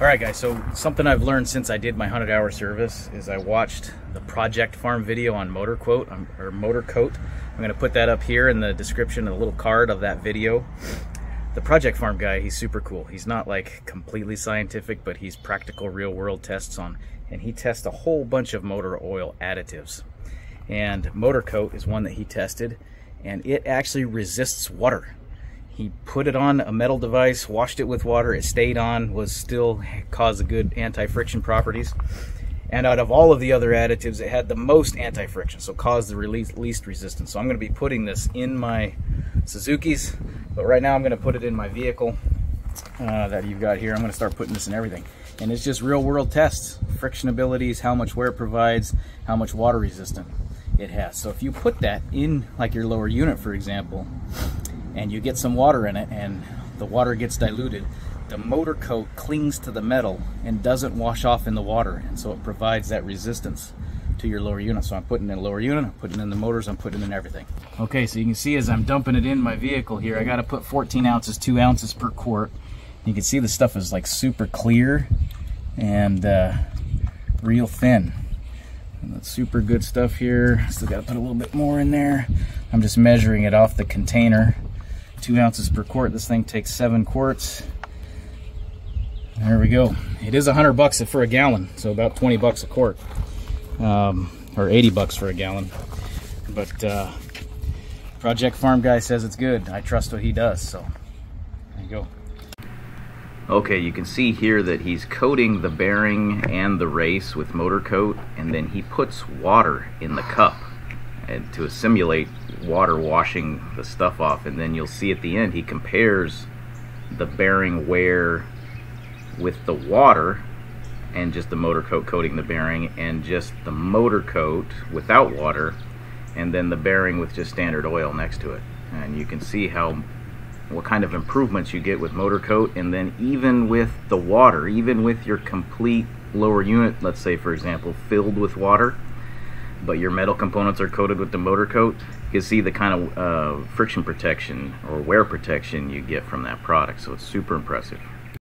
All right, guys, so something I've learned since I did my 100 hour service is I watched the Project Farm video on Motor Quote, um, or Motorkote. I'm gonna put that up here in the description, a little card of that video. The Project Farm guy, he's super cool. He's not like completely scientific, but he's practical real world tests on, and he tests a whole bunch of motor oil additives. And Motorkote is one that he tested, and it actually resists water. He put it on a metal device, washed it with water, it stayed on, was still caused a good anti-friction properties. And out of all of the other additives, it had the most anti-friction, so caused the least resistance. So I'm gonna be putting this in my Suzuki's, but right now I'm gonna put it in my vehicle uh, that you've got here. I'm gonna start putting this in everything. And it's just real world tests, friction abilities, how much wear it provides, how much water resistant it has. So if you put that in like your lower unit, for example, and you get some water in it and the water gets diluted, the Motorkote clings to the metal and doesn't wash off in the water. And so it provides that resistance to your lower unit. So I'm putting in the lower unit, I'm putting in the motors, I'm putting in everything. Okay, so you can see as I'm dumping it in my vehicle here, I gotta put 14 ounces, two ounces per quart. You can see the stuff is like super clear and uh, real thin. And that's super good stuff here. Still gotta put a little bit more in there. I'm just measuring it off the container two ounces per quart. This thing takes seven quarts. There we go. It is a hundred bucks for a gallon, so about 20 bucks a quart, um, or 80 bucks for a gallon. But uh, Project Farm guy says it's good. I trust what he does, so there you go. Okay, you can see here that he's coating the bearing and the race with Motorkote, and then he puts water in the cup and to simulate water washing the stuff off and then you'll see at the end he compares the bearing wear with the water and just the Motorkote coating the bearing and just the Motorkote without water and then the bearing with just standard oil next to it. And you can see how what kind of improvements you get with Motorkote and then even with the water even with your complete lower unit let's say for example filled with water but your metal components are coated with the Motorkote, you can see the kind of uh, friction protection or wear protection you get from that product. So it's super impressive.